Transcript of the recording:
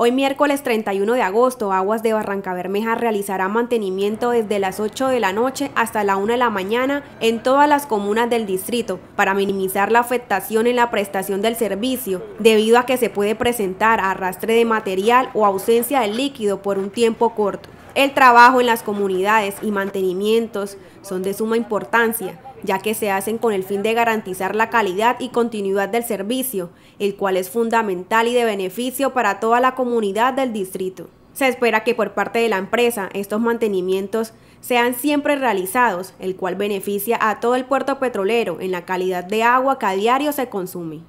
Hoy miércoles 31 de agosto, Aguas de Barranca Bermeja realizará mantenimiento desde las 8 de la noche hasta la 1 de la mañana en todas las comunas del distrito para minimizar la afectación en la prestación del servicio, debido a que se puede presentar arrastre de material o ausencia de líquido por un tiempo corto. El trabajo en las comunidades y mantenimientos son de suma importancia, ya que se hacen con el fin de garantizar la calidad y continuidad del servicio, el cual es fundamental y de beneficio para toda la comunidad del distrito. Se espera que por parte de la empresa estos mantenimientos sean siempre realizados, el cual beneficia a todo el puerto petrolero en la calidad de agua que a diario se consume.